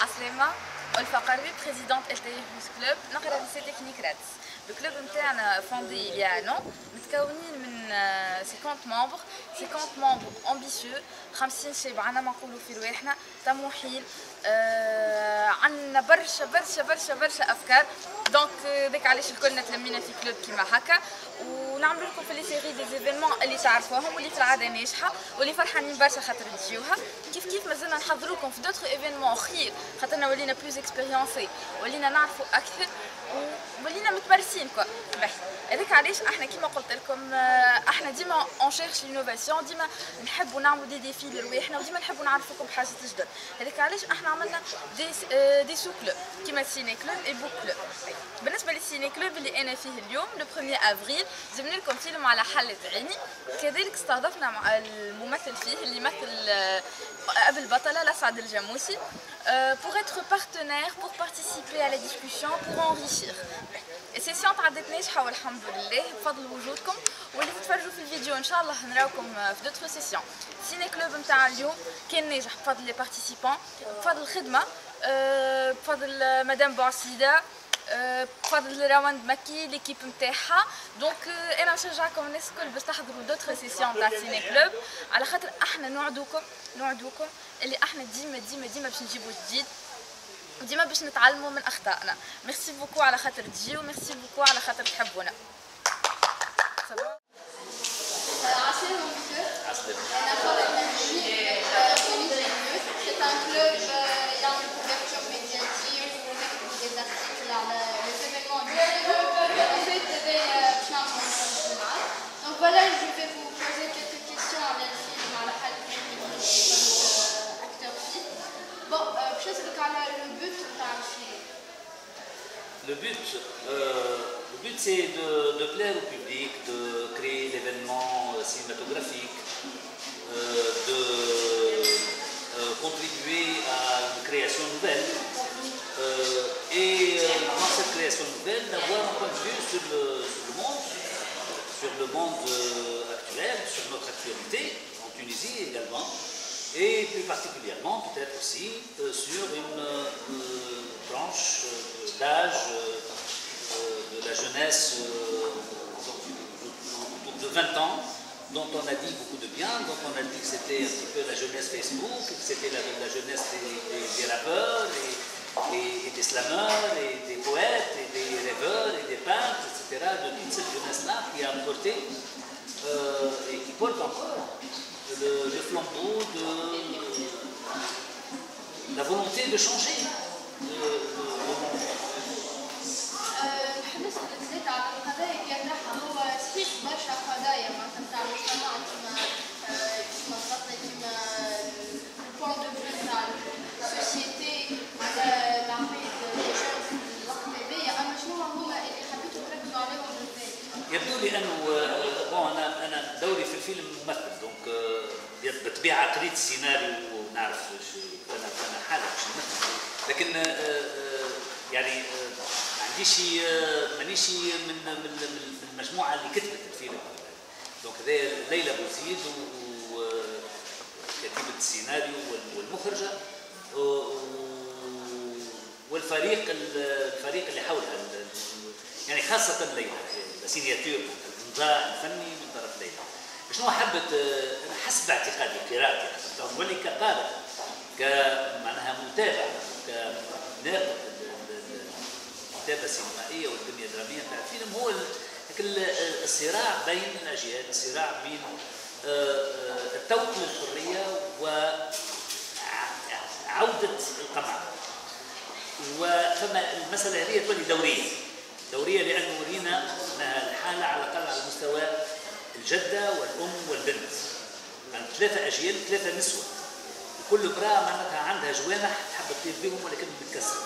عسلامة ألفا قربي présidente LTR club نقرأ lycée technique رادس ال club نتاعنا fondé en. متكونين من 50 membres 50 membres ambitieux 50 شاب عنا ما نقولوا في رواحنا طموحين. آه عندنا برشا برشا برشا برشا أفكار. donc ذاك علاش الكلنا تلمينا في club كيما هكا. ونعملوا لكم في les séries d'événements اللي تعرفوهم واللي في العادة ناجحة واللي فرحانين برشا خاطر تجيوها كيف كيف مازلنا نحضروكم في d'autres événements اخير خاطرنا ولينا plus expérimentés ولينا نعرفوا أكثر ولينا متمرسين quoi هذاك علاش إحنا كيما قلت لكم إحنا ديما on cherche l'innovation ديما نحبوا نعملوا des défis لرواحنا وديما نحبوا نعرفوكم بحاجات جدد. هذاك علاش إحنا عملنا des des sous-clubs كيما ciné-club et book club بالنسبة لل ciné-club اللي أنا فيه اليوم le 1 افريل جبنا لكم فيلم على حلة عيني. كذلك استضفنا مع الممثل فيه اللي يمثل أبو البطلة لسعد الجاموسي. pour être partenaire, pour participer à la discussion, pour enrichir. ال session تعدت ناجحة والحمد لله بفضل وجودكم واللي تتفرجوا في الفيديو ان شاء الله نراوكم في d'autres sessions ciné-club نتاع اليوم كان ناجح بفضل les participants بفضل الخدمة بفضل مدام بوعسيدة بفضل روان مكي l'équipe نتاعها donc أنا نشجعكم الناس الكل باش تحضروا d'autres sessions تاع ciné-club على خاطر إحنا نوعدوكم نوعدوكم اللي إحنا ديما ديما ديما باش نجيبوا جديد وديما باش نتعلموا من أخطائنا. merci beaucoup على خاطر تجيو merci beaucoup على خاطر تحبونا. C'est de, plaire au public, de créer l'événement cinématographique, euh, de euh, contribuer à une création nouvelle. Euh, et euh, dans cette création nouvelle d'avoir un point de vue sur le, monde, sur le monde euh, actuel, sur notre actualité en Tunisie également et plus particulièrement peut-être aussi euh, sur une euh, branche euh, d'âge euh, euh, de la jeunesse euh, autour de 20 ans dont on a dit beaucoup de bien, dont on a dit que c'était un petit peu la jeunesse Facebook, que c'était la, jeunesse des, rappeurs et, des slameurs des poètes et des rêveurs et des peintres, etc. De toute cette jeunesse-là qui a porté euh, et qui porte encore le, flambeau de la volonté de changer le monde. عليهم بالذات؟ يبدو لي أنه bon أنا أنا دوري في الفيلم ممثل donc بالطبيعه قريت السيناريو ونعرف أنا أنا حالة باش نمثل لكن عنديش مانيش من من من المجموعة اللي كتبت الفيلم. donc هذا ليلى بوزيد وكاتبة السيناريو والمخرجة والفريق الفريق اللي حولها يعني خاصة ليلى السيناتور الامضاء الفني من طرف ليلى. شنو حبت؟ أنا حسب باعتقادي قراءتي ولي كقارئ كمعناها متابع كناقد الكتابة السينمائية والبنيه الدرامية بتاع الفيلم هو الصراع بين الأجيال الصراع بين التوق للحرية وعوده القمع. وفما المسألة هذه تولي دورية. دورية لأنه ورينا الحالة على الأقل على مستوى الجدة والأم والبنت. يعني ثلاثة أجيال ثلاثة نسوة. وكل امراه معناتها عندها جوانح تحب تطير بهم ولكن متكسرة.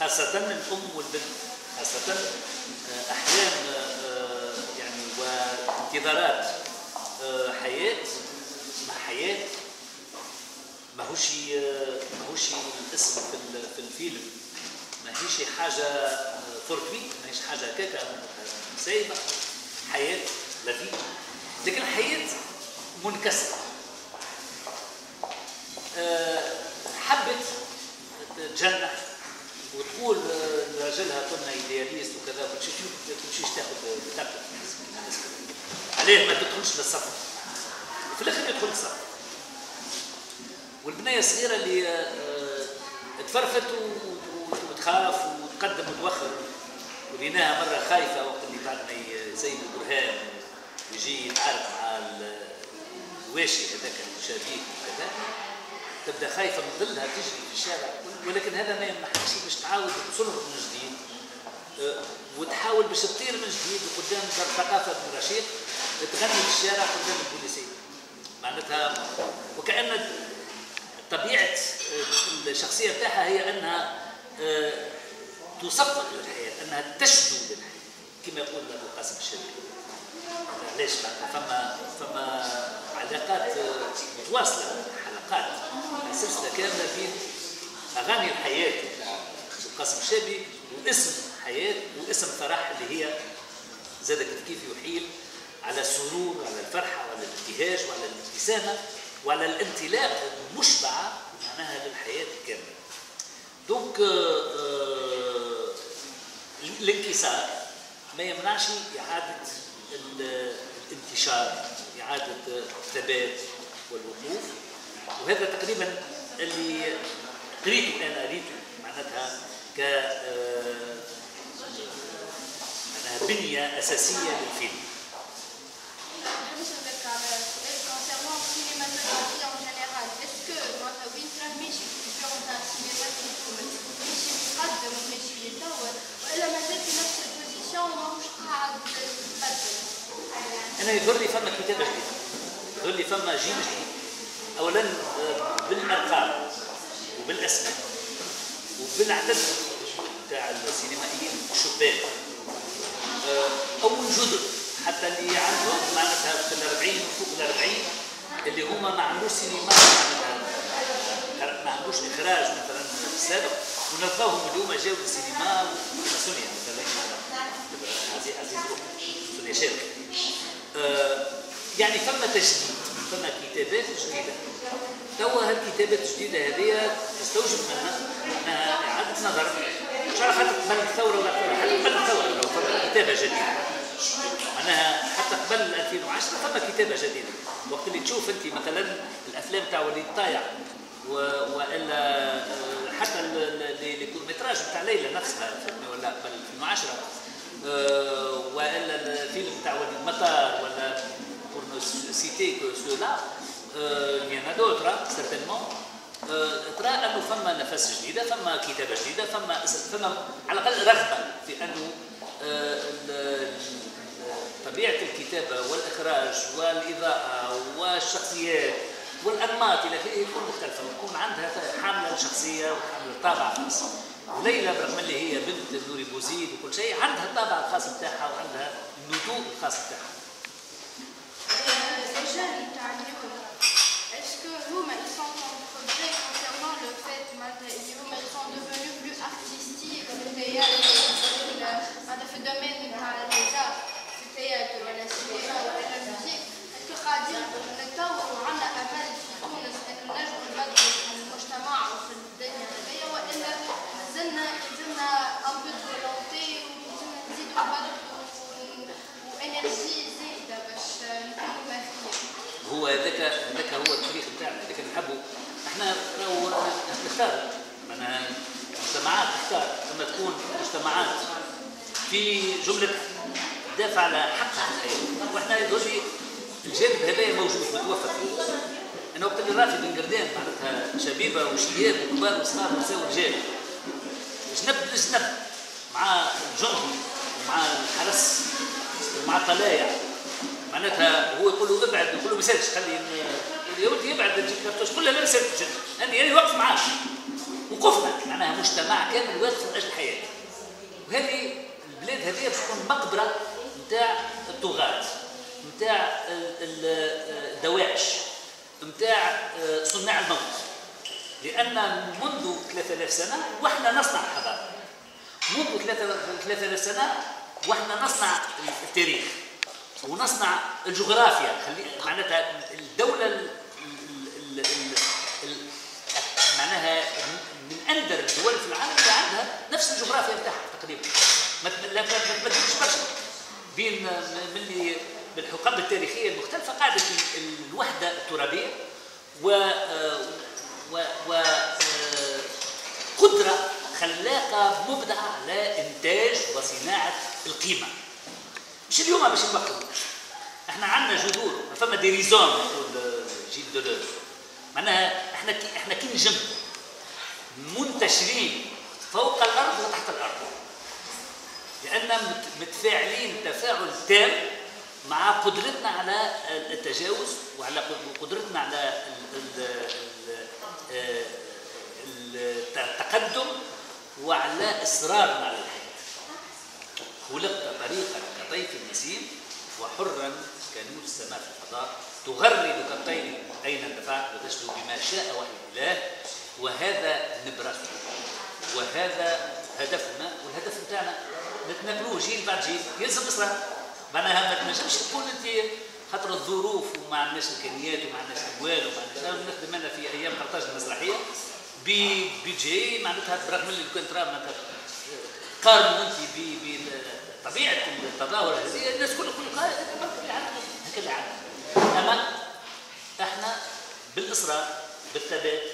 خاصة الأم والبنت خاصة أحلام يعني وانتظارات حياة مع حياة ماهوش ماهوش الاسم في في الفيلم. ماهيش حاجة فورتوي ماهيش حاجة هكاك سايبه حياة لذيذه لكن الحياة منكسرة آه، حبت تجنح وتقول لراجلها كنا إيدياليست وكذا كل شيء تمشيش تاخذ تاكل عليه ما تدخلش للصف في الآخر يدخل الصف والبنيه الصغيرة اللي آه، تفرفت وتخاف وتقدم وتوخر. وليناها مرة خايفة وقت اللي بعد ما زي البرهان يجي يتعارك مع الواشي هذاك المشابيه وكذا. تبدأ خايفة من ظلها تجري في الشارع ولكن هذا ما يمنحكش باش تعاود تصلح من جديد أه، وتحاول باش تطير من جديد وقدام دار ثقافة بن رشيد تغني في الشارع قدام البوليسيه معناتها وكأن طبيعة أه، الشخصية بتاعها هي أنها أه، تصفق للحياة أنها تشدو للحياة كما يقول أبو قاسم الشريف. علاش؟ فما فما علاقات متواصلة. حلقات سلسله كامله بين أغاني الحياة. القاسم الشابي واسم حياة واسم فرح اللي هي زاد كيف يحيل على السرور وعلى الفرحة وعلى الابتهاج وعلى الابتسامة وعلى الانطلاق المشبعة معناها للحياة كامله دونك آه، آه، الانكسار ما يمنعش إعادة الانتشار إعادة الثبات والوقوف. وهذا تقريبا اللي قريته أنا قريته معناتها ك آه، معناها بنية أساسية للفيلم. أنا يظهر لي فما كتابة جديدة يظهر لي فما جيل جديد. اولا آه، بالأرقام وبالأسماء وبالعدد تاع السينمائيين الشبان. آه، أول جدد حتى اللي عندهم معناتها في الأربعين فوق الأربعين اللي هما ما عندوش سينما ما عندوش إخراج مثلا سابق. ونلقاوهم اليوم جاوا للسينما سونيا مثلا عزيز عزيز سونيا شارك آه، يعني فما تجديد. فما كتابات جديدة. توا هالكتابات الجديدة هذه تستوجب منا اعاده نظر. مش عارف حتى قبل الثورة ولا حتى قبل الثورة لو فما كتابة جديدة. معناها حتى قبل 2010 فما كتابة جديدة. وقت اللي تشوف انت مثلا الأفلام تاع وليد طايع وإلا آه، حتى الكورمتراج تاع ليلى نفسها ولا قبل 2010 آه، وإلا الفيلم تاع وليد مطار ولا citer que ceux-là, euh, il y en a d'autres, certainement. ترى انه فما نفس جديده فما كتابه جديده فما فما على الاقل رغبه في انه طبيعه الكتابه والاخراج والاضاءه والشخصيات والانماط إلى اخره تكون مختلفه وتكون عندها حامله شخصيه وحامله طابع خاص وليلى برغم اللي هي بنت نوري بوزيد وكل شيء عندها الطابع الخاص بتاعها وعندها النتوء الخاص بتاعها هو هذاك هذاك هو التاريخ بتاعنا كان نحبه إحنا نختار. معناها مجتمعات تختار لما تكون مجتمعات في جملة تدافع على حقها الحياة. وإحنا يظهر الجانب هذايا موجود متوفر أنا وقت اللي رافي بن قردان معناتها شبيبة وشياب وكبار وصغار ونساء ورجال جنب لجنب مع الجندي ومع الحرس ومع الطلايع. معناتها هو يقول له ابعد يقول له ما يسالش خلي يا ولدي ابعد تجيب كرتوش كلها ما نسالش أنا يعني واقف معاه وقفنا. معناها مجتمع كامل واقف من أجل الحياة وهذه البلاد هذه باش تكون مقبرة نتاع الطغاة نتاع الدواعش نتاع صناع الموت. لأن منذ 3000 سنة وإحنا نصنع الحضارة. منذ 3000 سنة وإحنا نصنع التاريخ ونصنع الجغرافيا. معناتها الدولة ال ال ال معناها اندر الدول في العالم اللي عندها نفس الجغرافيا بتاعها تقريبا. ما تبدلش برشا. بين من بالحقب التاريخية المختلفة قاعدة الوحدة الترابية و و, و قدرة خلاقة مبدعة على انتاج وصناعة القيمة. مش اليوم باش نبقوا إحنا عندنا جذور. فما des rhizomes يقول جيل دولوز معناها إحنا كي إحنا كي نجم منتشرين فوق الأرض وتحت الأرض. لأن متفاعلين تفاعل تام مع قدرتنا على التجاوز وعلى قدرتنا على التقدم وعلى إصرارنا على الحياة خلقت طريقا كطيف النسيم وحرا كنور السماء في الفضاء تغرد كالطير أين اندفعت وتشدو بما شاء وحي الاله وهذا نبرسه وهذا هدفنا والهدف بتاعنا نتنقلوه جيل بعد جيل. يلزم اصرار معناها ما تنجمش تكون أنت خاطر الظروف وما عندناش إمكانيات وما عندناش أموال وما عندناش نخدم أنا في أيام 13 المسرحية ببيجي معناتها برغم اللي كنت ترى معناتها قارن أنت بطبيعه التظاهر هذه الناس كل كل هكا اللي عندنا أما إحنا بالاصرار بالثبات بال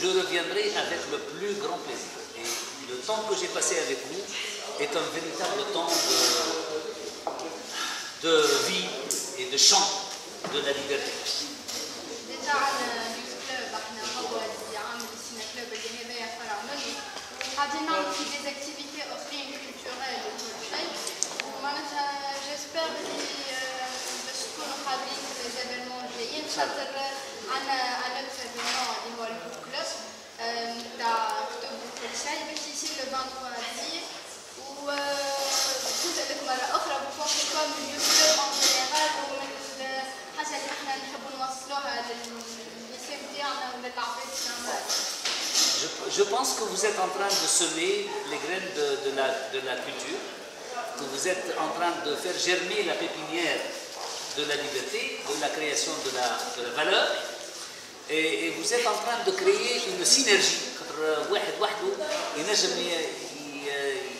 je reviendrai avec le plus grand plaisir. Et le temps que j'ai passé avec vous est un véritable temps de, de vie et de chant de la liberté. قاعدين نعمل في دي اكتيفيتي اخرين كولتوريل وكل شيء ومعناتها جيسبر اللي باش تكونوا حاضرين في ليزيفينمون الجايين خاطر عندنا un autre événement اللي هو ال book club تاع كتب وكل شيء باش يصير le 23 ديولك مرة أخرى بفوق كوم اليوتيوب en général ومن الحاجة اللي إحنا نحبوا نوصلوها للل ICEM ديالنا وللعباد Je, je pense que vous êtes en train de semer les graines de, de, la, de la culture, que vous êtes en train de faire germer la pépinière de la liberté, de la création de la, de la valeur, vous êtes en train de créer une synergie. واحد وحده ينجم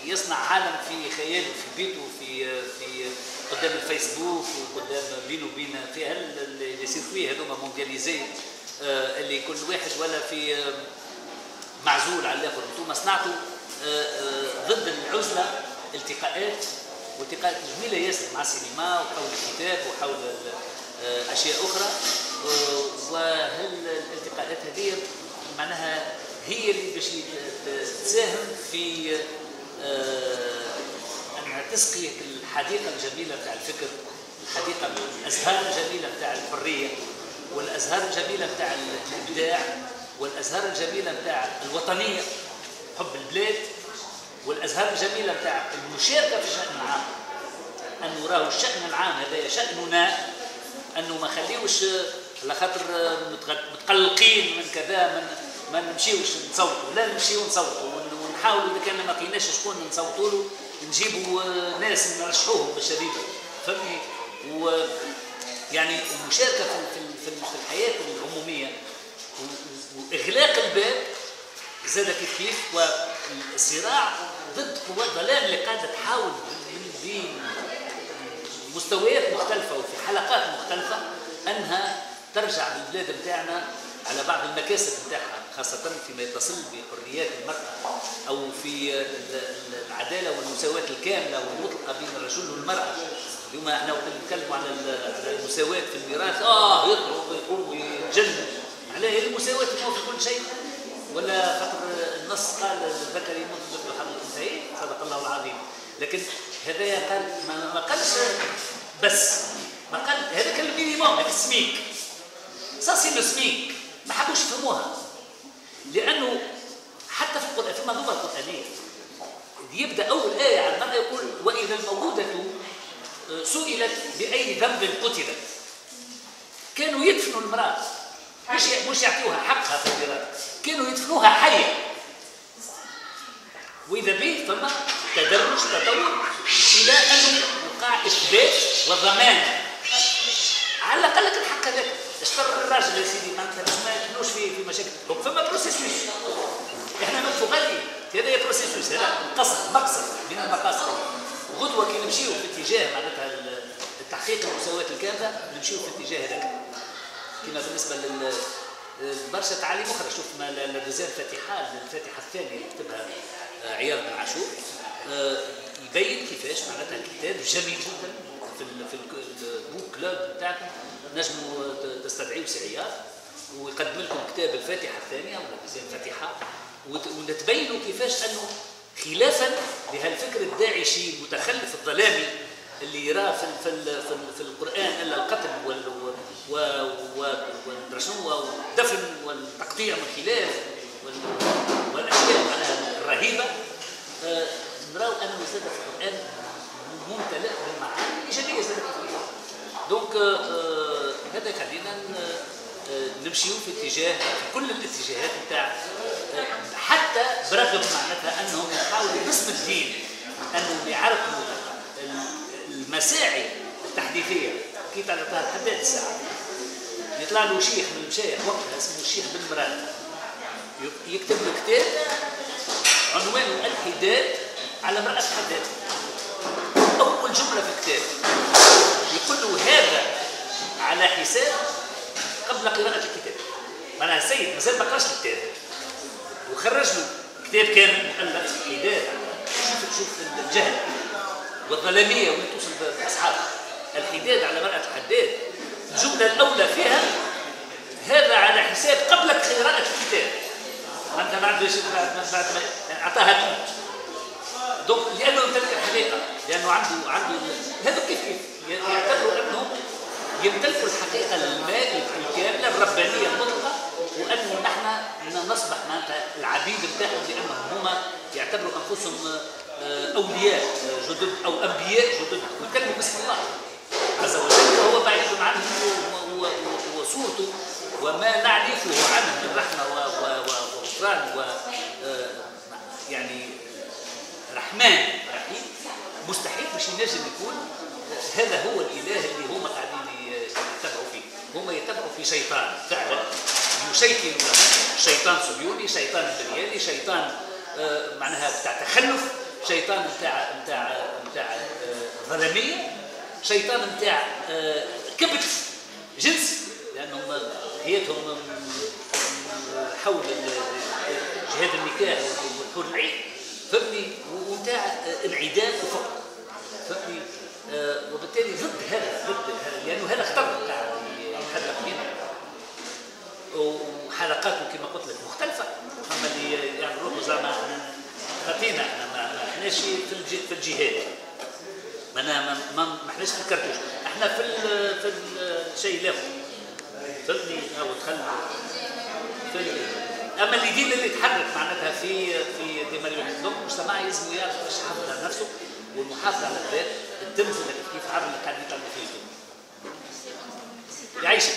يصنع عالم في خياله في بيته في في قدام الفيسبوك وقدام بينه وبين في لي سيركوي هذوما موندياليزي اللي كل واحد ولا في معزول على الآخر أنتم صنعتوا ضد العزلة التقاءات والتقاءات جميله ياسر مع السينما وحول الكتاب وحول أشياء أخرى وهالالتقاءات هذه معناها هي اللي باش تساهم في انها تسقي الحديقة الجميلة بتاع الفكر الحديقة الأزهار الجميلة بتاع الحرية والأزهار الجميلة بتاع الإبداع والأزهار الجميلة بتاع الوطنية حب البلاد والأزهار الجميلة بتاع المشاركة في الشان العام. انه راهو الشأن العام هذا شأننا أنه ما خليوش على خاطر متقلقين من كذا من ما نمشيوش نصوتوا. لا نمشيو نصوتوا ونحاولوا إذا كان ما لقيناش شكون نصوتوا له نجيبوا ناس نرشحوهم بالشريفه فهمني و يعني المشاركة في في في الحياة العمومية وإغلاق الباب زاد كيف كيف؟ والصراع ضد قوات ضلال اللي قاعدة تحاول بمستويات مختلفة وفي حلقات مختلفة أنها ترجع للبلاد بتاعنا على بعض المكاسب بتاعها خاصة فيما يتصل بحريات المرأة أو في العدالة والمساواة الكاملة والمطلقة بين الرجل والمرأة. اليوم إحنا وقت نتكلم على المساواة في الميراث آه يطلب ويقوم علاه هي المساواة ما في كل شيء. ولا خاطر النص قال الذكر له مثل حظ الأنثيين؟ صدق الله العظيم. لكن هذايا قال ما قالش بس. ما قال هذاك ال minimum هذاك السميك. سا سي لو سميك ما حبوش يفهموها. لأنه حتى في القرآن في المنظومه القرانيه يبدأ أول آية على المراه يقول وإذا الموءودة آه، سئلت بأي ذنب قتلت كانوا يدفنوا المرأة. مش مش يعطيوها حقها في الدراسه كانوا يدفنوها حيه وإذا به ثم تدرج تطور إلى أن يقع إثبات وضمان. على الأقل الحق هذاك اشتر الراجل يا سيدي ما يدخلوش في في مشاكل donc فما processus إحنا نوقفوا غادي هذا processus هذا قصد مقصد من المقاصد غدوه كي نمشيو في اتجاه معناتها التحقيق المساواه الكامله نمشيو في اتجاه هذاك كما بالنسبة لل برشا تعاليم أخرى شوف ما لدوزيام فاتحه الفاتحه الثانية اللي كتبها عياض بن عاشور يبين كيفاش معناتها الكتاب جميل جدا في البوك كلوب بتاعكم نجموا تستدعيوا سعيات ويقدم لكم كتاب الفاتحة الثانية ولا الفاتحه ونتبينوا كيفاش أنه خلافا لهالفكر الداعشي المتخلف الظلامي اللي يراه في في في, في القرآن إلا القتل وال والدفن والتقطيع من خلاف والأشياء معناها الرهيبة. آه، نراو أنه زاد في القرآن ممتلئ بالمعاني الإيجابية زاد دونك آه، آه، هذا يخلينا نمشيو في اتجاه في كل الاتجاهات نتاع حتى برغم معناتها أنهم يحاولوا باسم الدين أنهم يعرفوا المساعي التحديثية. كي تعرفها الحداد الساعة؟ يطلع له شيخ من المشايخ وقتها اسمه الشيخ بن مراد. يكتب له كتاب عنوانه الحداد على امرأة حداد. أول جملة في الكتاب. يقول له هذا على حساب قبل قراءة الكتاب. معناها السيد مازال ما قراش الكتاب. وخرج له. كتاب كامل مؤلف حداد شوف شوف الجهل والظلامية وين توصل بأصحابه الحداد على مرأة الحداد الجملة الأولى فيها هذا على حساب قبل قراءة الكتاب. عندوش بعد بعد ما أعطاها توت دونك لأنه يمتلك الحقيقة. لأنه عنده عنده هذا كيف كيف؟ يعتبروا أنهم يمتلكوا الحقيقة الماء الكاملة الربانية المطلقة وأنه نحن نصبح معناتها العبيد بتاعهم لأنهم هما يعتبروا أنفسهم آه، أولياء آه، جدد أو أنبياء جدد. ويتكلموا باسم الله عز وجل وهو بعيد عنه وصورته وما نعرفه عنه من رحمة وغفران و آه، يعني رحمن رحيم. مستحيل باش ينجم يكون هذا هو الإله اللي هما قاعدين يتبعوا فيه. هما يتبعوا في شيطان. فعلا. يشيطن شيطان صهيوني شيطان بنياني شيطان آه، معناها بتاع تخلف شيطان بتاع بتاع بتاع آه، ظلميه شيطان بتاع كبت جنس لأنهم حياتهم حول جهاد النكاح والحور العين. فهمني وبتاع انعدام وفقر فهمني وبالتالي ضد هذا ضد هذا لأنه هذا خطر بتاع يحرق فينا وحلقاته كما قلت لك مختلفة. أما اللي يعملوه زعما خطينا ما احناش في الجهاد. ما ما احناش في الكرتوش. إحنا في في الشيء الآخر فهمني أو دخل في أما اللي دين اللي يتحرك معناتها في في ديماريون دونك المجتمع يلزم يعرف يحافظ على نفسه والمحافظة على الذات تمثل كيف عمل اللي قاعد يتعمل فيه. يعيشك.